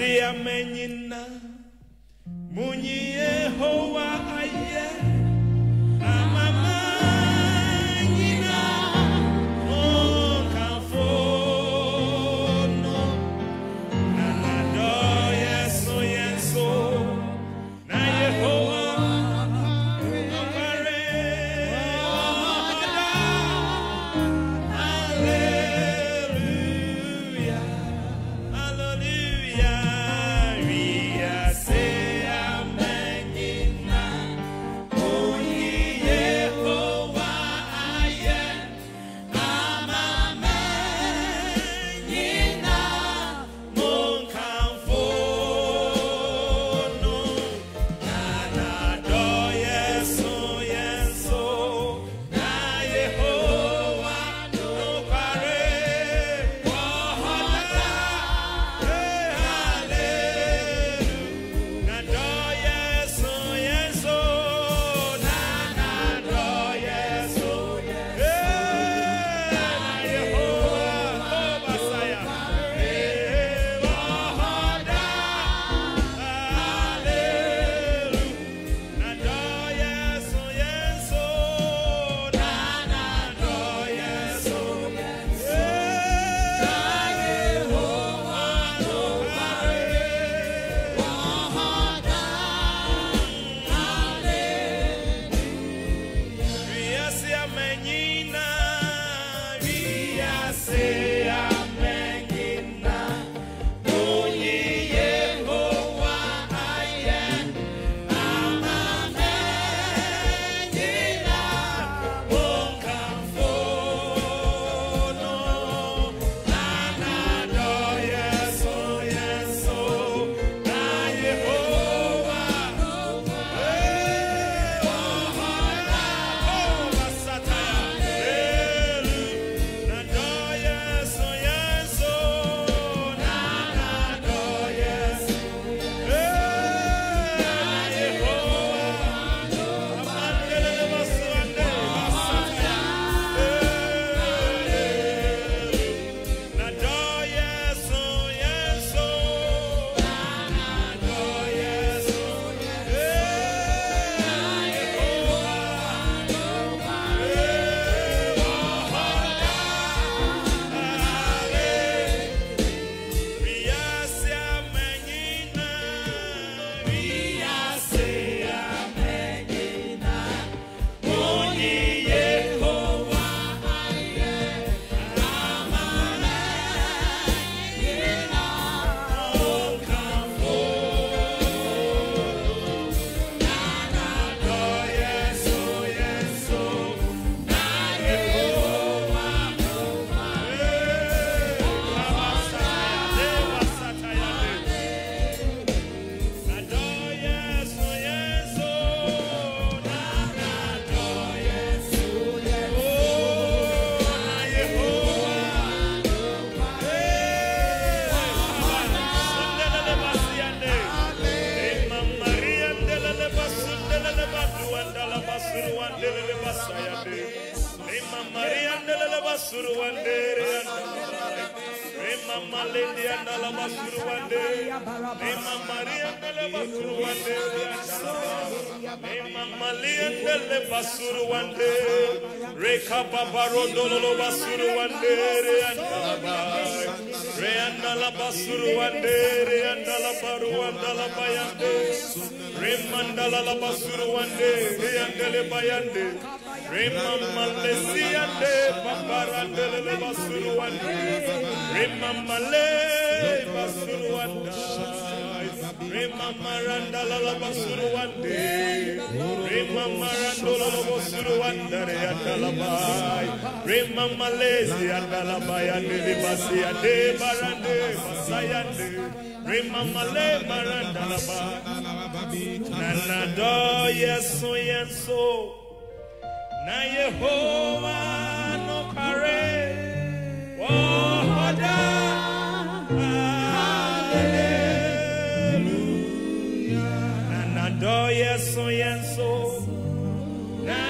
Wiase amenyina Munyi Yehowa Lady and Alaba Suruande, Mama Maria and Alaba Suruande, Mama Lian de Basuruande, Reka Babaro Dololo Paparondo Basuruande, Reanda la Basuruande, Reanda la Baruanda la Bayande, Remanda la Basuruande, Reanda le Bayande, Remama Lesiande, Paparande le Basuruande, Remama le Basuruanda. Remama randa la la basuruande, Remama rando la la basuruanda re andalabai, Remama lezi andalabai ande li basi ande barande basayande, Remama le maranda la ba, Nana yeso oh, yeso, oh. Na Yehovah no kare, Wahoda, Nana do yeso yeso, Na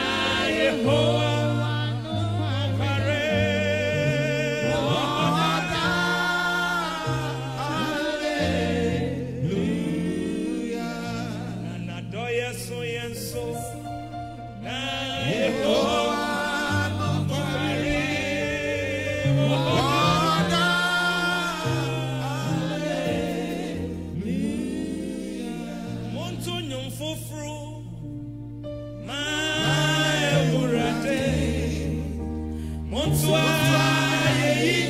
Mutsuaye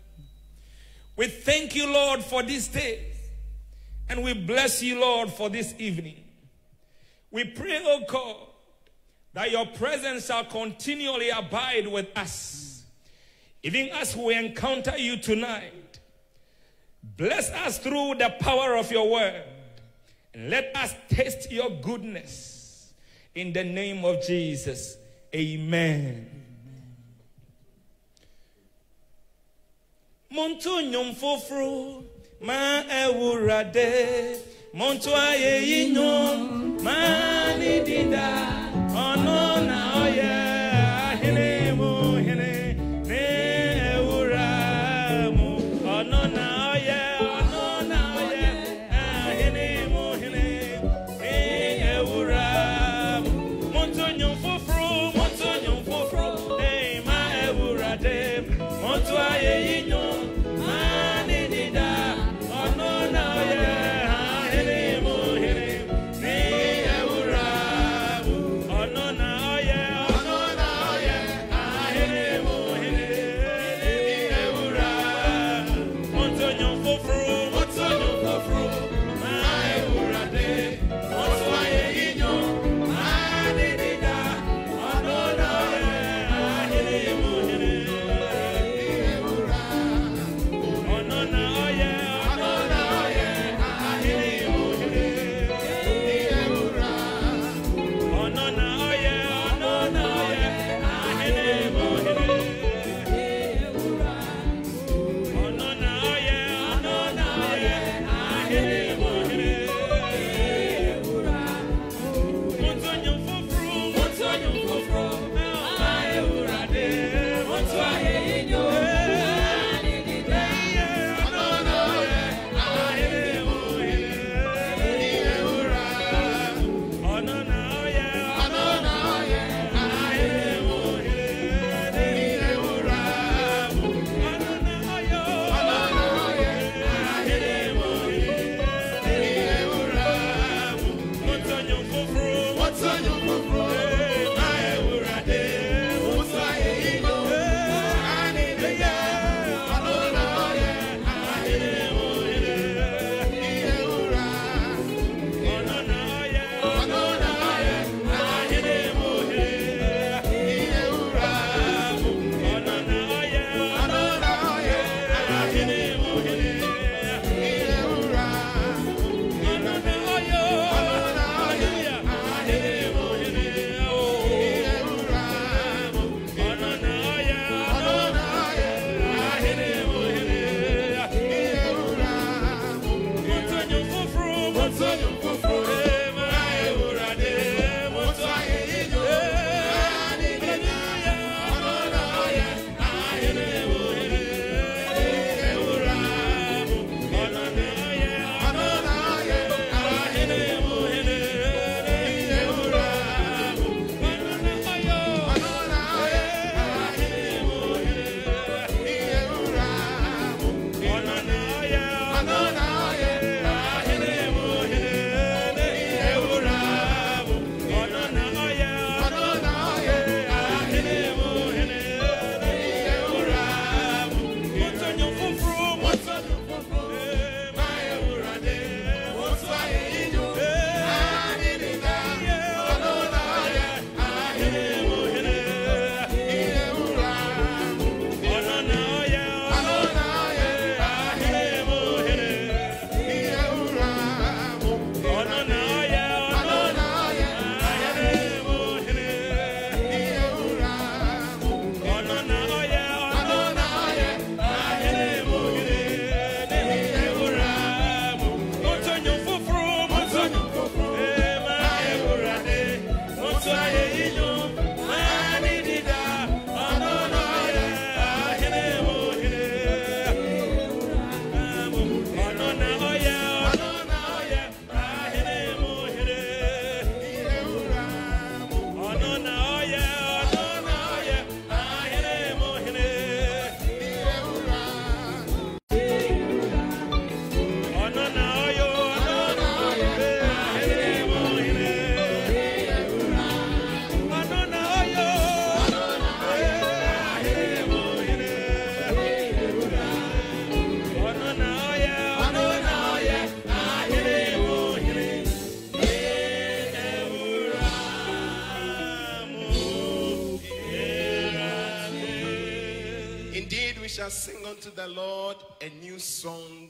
We thank you, Lord, for this day. And we bless you, Lord, for this evening. We pray, oh God, that your presence shall continually abide with us. Even as we encounter you tonight, bless us through the power of your word. And let us taste your goodness. In the name of Jesus, amen. mo nyom tún ma fófurú máa aye wúra dé mo. A new song